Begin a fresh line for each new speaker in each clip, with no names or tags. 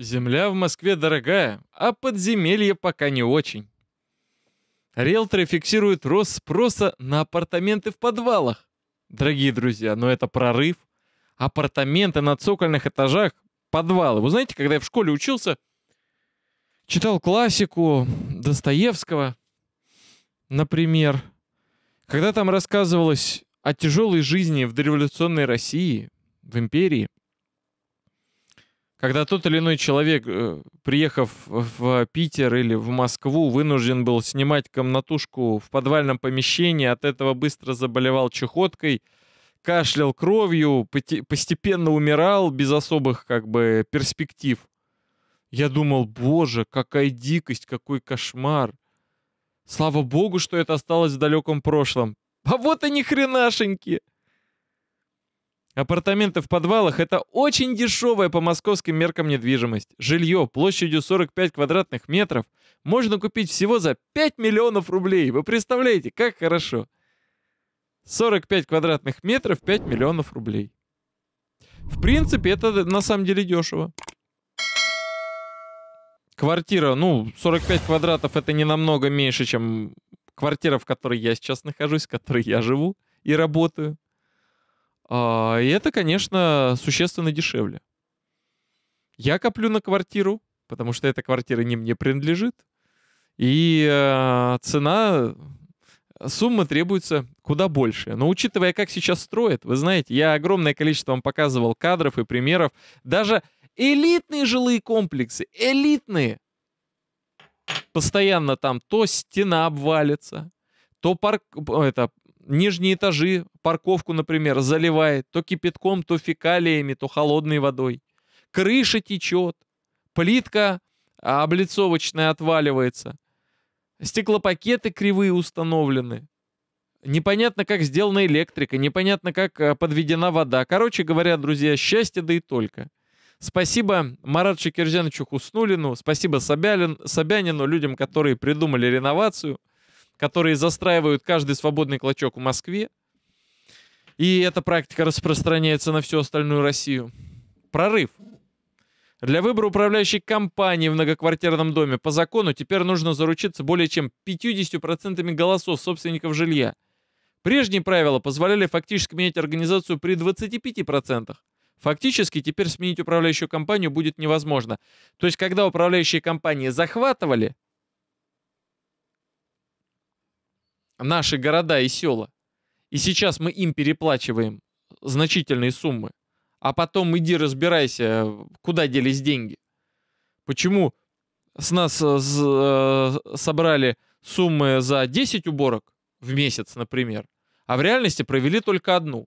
Земля в Москве дорогая, а подземелье пока не очень. Риэлторы фиксируют рост спроса на апартаменты в подвалах. Дорогие друзья, но это прорыв. Апартаменты на цокольных этажах, подвалы. Вы знаете, когда я в школе учился, читал классику Достоевского, например, когда там рассказывалось о тяжелой жизни в дореволюционной России, в империи, когда тот или иной человек, э, приехав в Питер или в Москву, вынужден был снимать комнатушку в подвальном помещении, от этого быстро заболевал чехоткой, кашлял кровью, постепенно умирал без особых как бы перспектив. Я думал, боже, какая дикость, какой кошмар. Слава богу, что это осталось в далеком прошлом. А вот они хренашеньки. Апартаменты в подвалах — это очень дешевая по московским меркам недвижимость. Жилье площадью 45 квадратных метров можно купить всего за 5 миллионов рублей. Вы представляете, как хорошо. 45 квадратных метров, 5 миллионов рублей. В принципе, это на самом деле дешево. Квартира, ну, 45 квадратов это не намного меньше, чем квартира, в которой я сейчас нахожусь, в которой я живу и работаю. А, и это, конечно, существенно дешевле. Я коплю на квартиру, потому что эта квартира не мне принадлежит. И э, цена, сумма требуется куда больше. Но учитывая, как сейчас строят, вы знаете, я огромное количество вам показывал кадров и примеров. Даже элитные жилые комплексы, элитные. Постоянно там то стена обвалится, то парк, это, нижние этажи, парковку, например, заливает то кипятком, то фекалиями, то холодной водой. Крыша течет, плитка облицовочная отваливается, стеклопакеты кривые установлены. Непонятно, как сделана электрика, непонятно, как э, подведена вода. Короче говоря, друзья, счастье да и только. Спасибо Марату Кирзяновичу Хуснулину, спасибо Собялин, Собянину, людям, которые придумали реновацию – которые застраивают каждый свободный клочок в Москве. И эта практика распространяется на всю остальную Россию. Прорыв. Для выбора управляющей компании в многоквартирном доме по закону теперь нужно заручиться более чем 50% голосов собственников жилья. Прежние правила позволяли фактически менять организацию при 25%. Фактически теперь сменить управляющую компанию будет невозможно. То есть, когда управляющие компании захватывали, наши города и села, и сейчас мы им переплачиваем значительные суммы, а потом иди разбирайся, куда делись деньги. Почему с нас э, э, собрали суммы за 10 уборок в месяц, например, а в реальности провели только одну?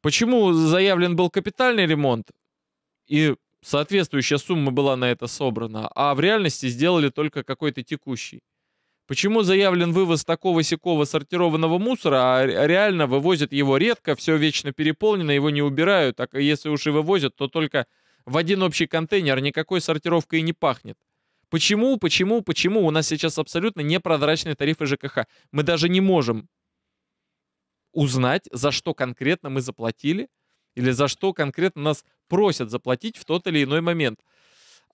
Почему заявлен был капитальный ремонт, и соответствующая сумма была на это собрана, а в реальности сделали только какой-то текущий? Почему заявлен вывоз такого сякого сортированного мусора, а реально вывозят его редко, все вечно переполнено, его не убирают, а если уж и вывозят, то только в один общий контейнер, никакой сортировкой не пахнет. Почему, почему, почему у нас сейчас абсолютно непрозрачные тарифы ЖКХ? Мы даже не можем узнать, за что конкретно мы заплатили, или за что конкретно нас просят заплатить в тот или иной момент.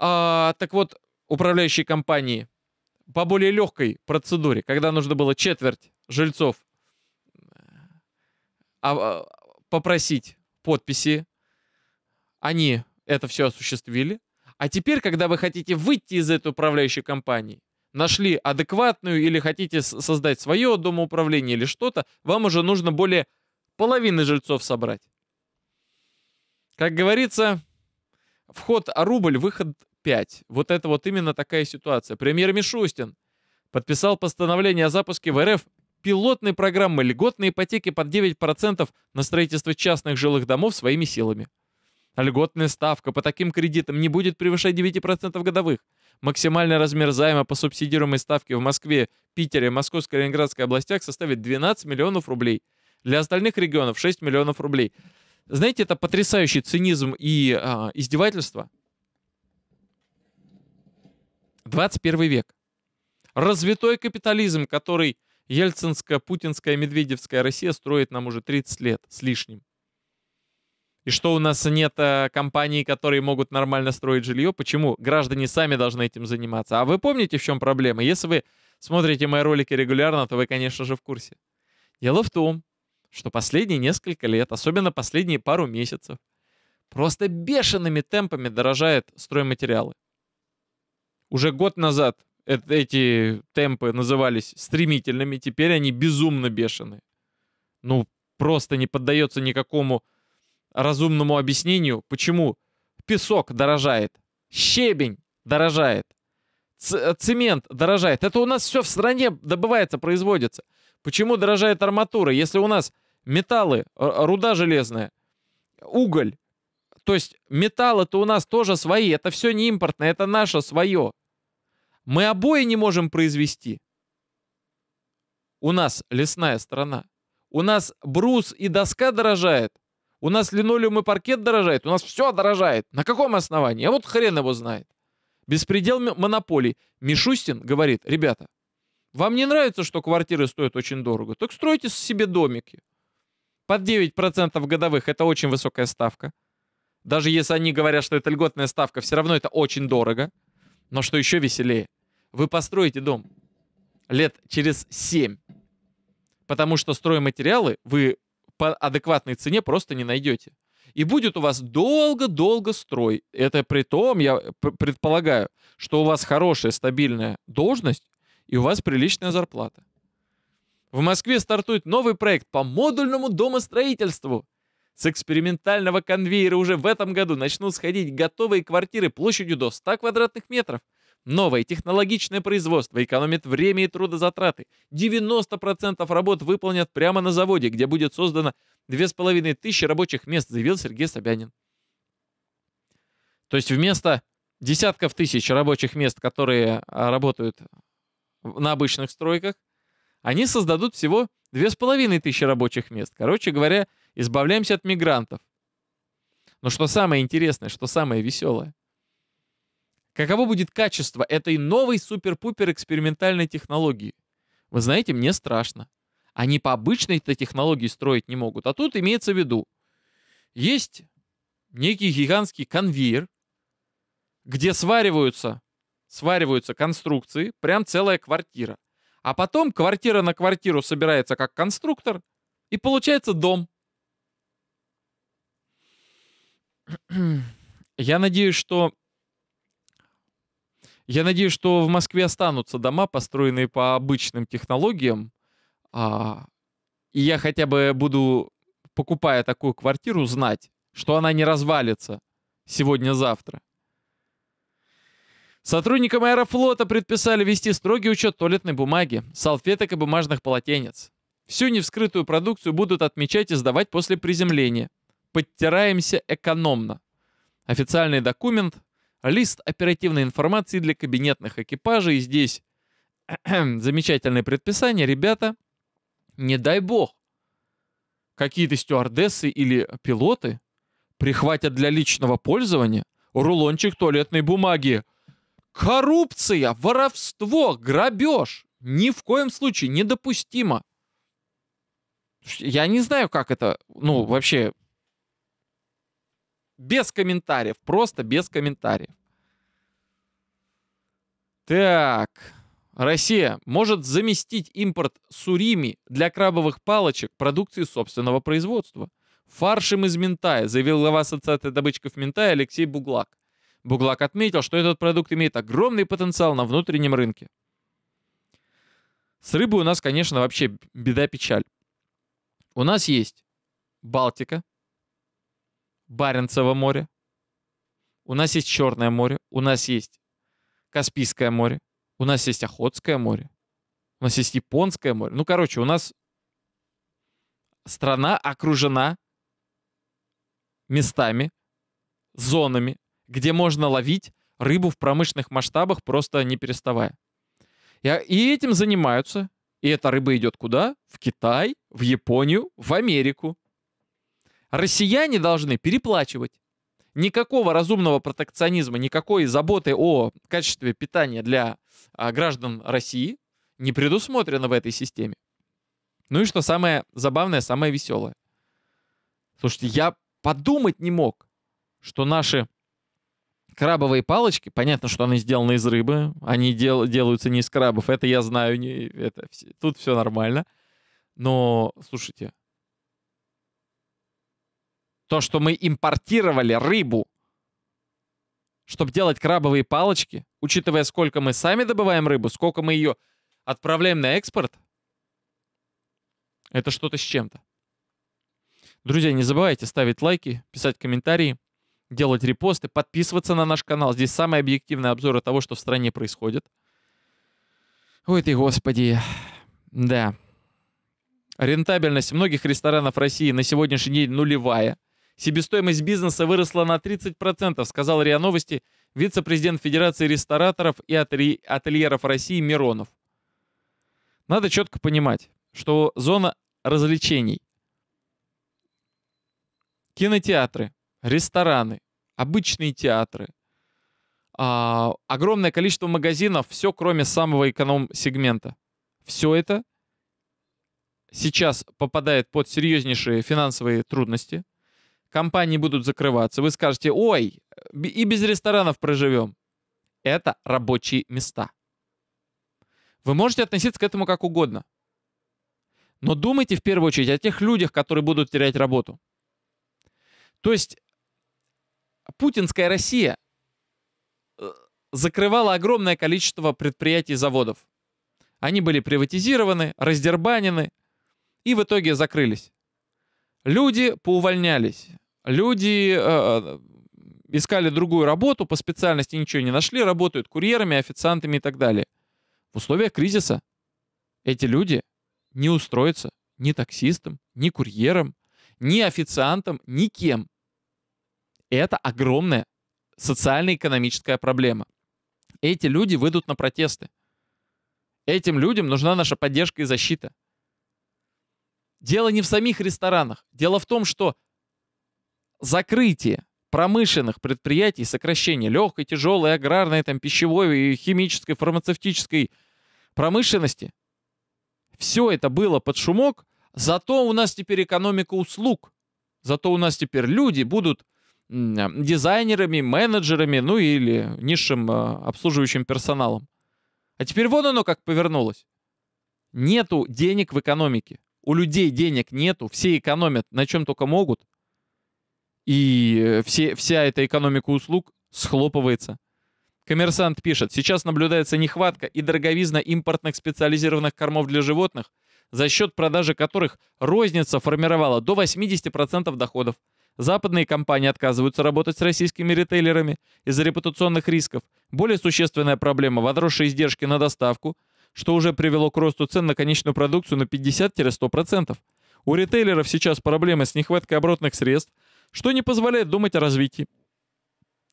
А, так вот, управляющие компании по более легкой процедуре, когда нужно было четверть жильцов а, а, попросить подписи, они это все осуществили. А теперь, когда вы хотите выйти из этой управляющей компании, нашли адекватную или хотите создать свое домоуправление или что-то, вам уже нужно более половины жильцов собрать. Как говорится, вход рубль, выход 5. Вот это вот именно такая ситуация. Премьер Мишустин подписал постановление о запуске в РФ пилотной программы льготной ипотеки под 9% на строительство частных жилых домов своими силами. Льготная ставка по таким кредитам не будет превышать 9% годовых. Максимальный размер займа по субсидируемой ставке в Москве, Питере, Московской и Ленинградской областях составит 12 миллионов рублей. Для остальных регионов 6 миллионов рублей. Знаете, это потрясающий цинизм и а, издевательство. 21 век. Развитой капитализм, который ельцинская, путинская, медведевская Россия строит нам уже 30 лет с лишним. И что у нас нет э, компаний, которые могут нормально строить жилье? Почему? Граждане сами должны этим заниматься. А вы помните, в чем проблема? Если вы смотрите мои ролики регулярно, то вы, конечно же, в курсе. Дело в том, что последние несколько лет, особенно последние пару месяцев, просто бешеными темпами дорожают стройматериалы. Уже год назад эти темпы назывались стремительными, теперь они безумно бешеные. Ну, просто не поддается никакому разумному объяснению, почему песок дорожает, щебень дорожает, цемент дорожает. Это у нас все в стране добывается, производится. Почему дорожает арматура, если у нас металлы, руда железная, уголь, то есть металлы-то у нас тоже свои, это все не импортное, это наше свое. Мы обои не можем произвести. У нас лесная страна. У нас брус и доска дорожает. У нас линолеум и паркет дорожает. У нас все дорожает. На каком основании? А вот хрен его знает. Беспредел монополий. Мишустин говорит, ребята, вам не нравится, что квартиры стоят очень дорого? Так стройте себе домики. Под 9% годовых это очень высокая ставка. Даже если они говорят, что это льготная ставка, все равно это очень дорого. Но что еще веселее, вы построите дом лет через 7, потому что стройматериалы вы по адекватной цене просто не найдете. И будет у вас долго-долго строй. Это при том, я предполагаю, что у вас хорошая стабильная должность и у вас приличная зарплата. В Москве стартует новый проект по модульному домостроительству. С экспериментального конвейера уже в этом году начнут сходить готовые квартиры площадью до 100 квадратных метров. Новое технологичное производство экономит время и трудозатраты. 90% работ выполнят прямо на заводе, где будет создано 2500 рабочих мест, заявил Сергей Собянин. То есть вместо десятков тысяч рабочих мест, которые а, работают на обычных стройках, они создадут всего 2500 рабочих мест. Короче говоря, избавляемся от мигрантов. Но что самое интересное, что самое веселое, каково будет качество этой новой супер-пупер экспериментальной технологии? Вы знаете, мне страшно. Они по обычной-то технологии строить не могут. А тут имеется в виду, есть некий гигантский конвейер, где свариваются, свариваются конструкции, прям целая квартира. А потом квартира на квартиру собирается как конструктор, и получается дом. Я надеюсь, что... Я надеюсь, что в Москве останутся дома, построенные по обычным технологиям. А, и я хотя бы буду, покупая такую квартиру, знать, что она не развалится сегодня-завтра. Сотрудникам аэрофлота предписали вести строгий учет туалетной бумаги, салфеток и бумажных полотенец. Всю невскрытую продукцию будут отмечать и сдавать после приземления. Подтираемся экономно. Официальный документ, лист оперативной информации для кабинетных экипажей. Здесь замечательное предписание. Ребята, не дай бог, какие-то стюардессы или пилоты прихватят для личного пользования рулончик туалетной бумаги – Коррупция, воровство, грабеж. Ни в коем случае недопустимо. Я не знаю, как это, ну, вообще, без комментариев, просто без комментариев. Так, Россия может заместить импорт сурими для крабовых палочек продукции собственного производства. Фаршем из ментая, заявил глава Ассоциации добытчиков ментая Алексей Буглак. Буглак отметил, что этот продукт имеет огромный потенциал на внутреннем рынке. С рыбой у нас, конечно, вообще беда-печаль. У нас есть Балтика, Баренцево море, у нас есть Черное море, у нас есть Каспийское море, у нас есть Охотское море, у нас есть Японское море. Ну, короче, у нас страна окружена местами, зонами, где можно ловить рыбу в промышленных масштабах, просто не переставая. И, этим занимаются. И эта рыба идет куда? В Китай, в Японию, в Америку. Россияне должны переплачивать. Никакого разумного протекционизма, никакой заботы о качестве питания для а, граждан России не предусмотрено в этой системе. Ну и что самое забавное, самое веселое. Слушайте, я подумать не мог, что наши крабовые палочки, понятно, что они сделаны из рыбы, они дел, делаются не из крабов, это я знаю, не, это, тут все нормально. Но, слушайте, то, что мы импортировали рыбу, чтобы делать крабовые палочки, учитывая, сколько мы сами добываем рыбу, сколько мы ее отправляем на экспорт, это что-то с чем-то. Друзья, не забывайте ставить лайки, писать комментарии, делать репосты, подписываться на наш канал. Здесь самый объективный обзор того, что в стране происходит. Ой ты, господи. Да. Рентабельность многих ресторанов России на сегодняшний день нулевая. Себестоимость бизнеса выросла на 30%, сказал РИА Новости вице-президент Федерации рестораторов и ательеров России Миронов. Надо четко понимать, что зона развлечений, кинотеатры, рестораны, обычные театры, а, огромное количество магазинов, все кроме самого эконом-сегмента. Все это сейчас попадает под серьезнейшие финансовые трудности. Компании будут закрываться. Вы скажете, ой, и без ресторанов проживем. Это рабочие места. Вы можете относиться к этому как угодно. Но думайте в первую очередь о тех людях, которые будут терять работу. То есть путинская Россия э, закрывала огромное количество предприятий и заводов. Они были приватизированы, раздербанены и в итоге закрылись. Люди поувольнялись. Люди э, э, искали другую работу, по специальности ничего не нашли, работают курьерами, официантами и так далее. В условиях кризиса эти люди не устроятся ни таксистом, ни курьером, ни официантом, никем. Это огромная социально-экономическая проблема. Эти люди выйдут на протесты. Этим людям нужна наша поддержка и защита. Дело не в самих ресторанах. Дело в том, что закрытие промышленных предприятий, сокращение легкой, тяжелой, аграрной, там, пищевой, химической, фармацевтической промышленности, все это было под шумок, зато у нас теперь экономика услуг. Зато у нас теперь люди будут дизайнерами, менеджерами, ну или низшим э, обслуживающим персоналом. А теперь вот оно как повернулось. Нету денег в экономике. У людей денег нету, все экономят на чем только могут. И э, все, вся эта экономика услуг схлопывается. Коммерсант пишет, сейчас наблюдается нехватка и дороговизна импортных специализированных кормов для животных, за счет продажи которых розница формировала до 80% доходов. Западные компании отказываются работать с российскими ритейлерами из-за репутационных рисков. Более существенная проблема – возросшие издержки на доставку, что уже привело к росту цен на конечную продукцию на 50-100%. У ритейлеров сейчас проблемы с нехваткой оборотных средств, что не позволяет думать о развитии.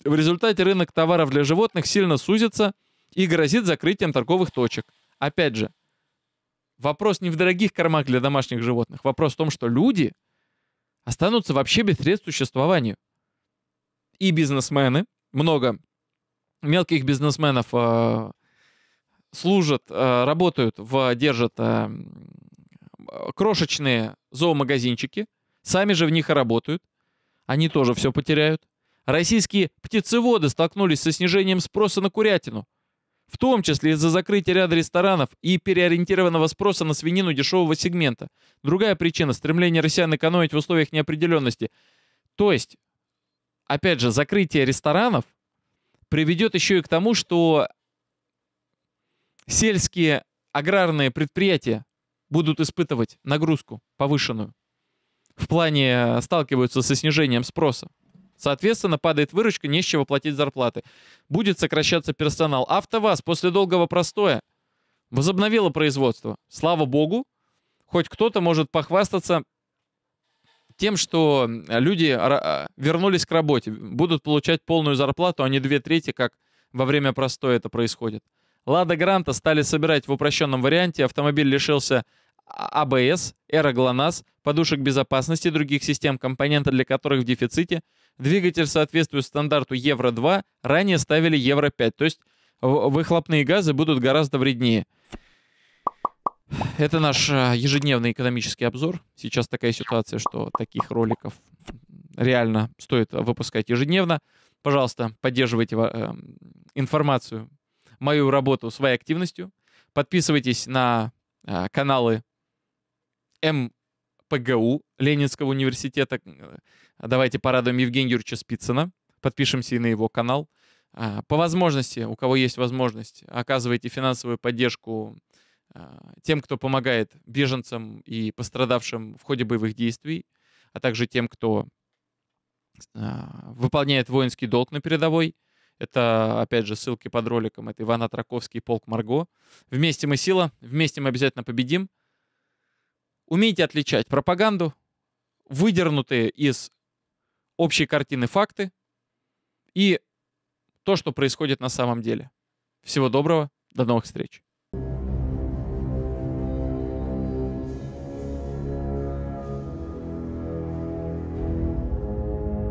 В результате рынок товаров для животных сильно сузится и грозит закрытием торговых точек. Опять же, вопрос не в дорогих кормах для домашних животных. Вопрос в том, что люди – останутся вообще без средств существованию. И бизнесмены, много мелких бизнесменов э, служат, э, работают, в, держат э, крошечные зоомагазинчики, сами же в них и работают. Они тоже все потеряют. Российские птицеводы столкнулись со снижением спроса на курятину в том числе из-за закрытия ряда ресторанов и переориентированного спроса на свинину дешевого сегмента. Другая причина – стремление россиян экономить в условиях неопределенности. То есть, опять же, закрытие ресторанов приведет еще и к тому, что сельские аграрные предприятия будут испытывать нагрузку повышенную. В плане э, сталкиваются со снижением спроса. Соответственно, падает выручка, не с чего платить зарплаты. Будет сокращаться персонал. АвтоВАЗ после долгого простоя возобновила производство. Слава богу, хоть кто-то может похвастаться тем, что люди а, вернулись к работе, будут получать полную зарплату, а не две трети, как во время простоя это происходит. Лада Гранта стали собирать в упрощенном варианте, автомобиль лишился АБС, Эра ГЛОНАСС, подушек безопасности других систем, компоненты для которых в дефиците – Двигатель соответствует стандарту Евро-2, ранее ставили Евро-5, то есть выхлопные газы будут гораздо вреднее. Это наш а, ежедневный экономический обзор. Сейчас такая ситуация, что таких роликов реально стоит выпускать ежедневно. Пожалуйста, поддерживайте э, информацию, мою работу своей активностью. Подписывайтесь на э, каналы МПГУ Ленинского университета. Давайте порадуем Евгения Юрьевича Спицына. Подпишемся и на его канал. А, по возможности, у кого есть возможность, оказывайте финансовую поддержку а, тем, кто помогает беженцам и пострадавшим в ходе боевых действий, а также тем, кто выполняет воинский долг на передовой. Это, опять же, ссылки под роликом. Это Иван Атраковский, полк Марго. Вместе мы сила, вместе мы обязательно победим. Умейте отличать пропаганду, выдернутые из общей картины факты и то, что происходит на самом деле. Всего доброго, до новых встреч.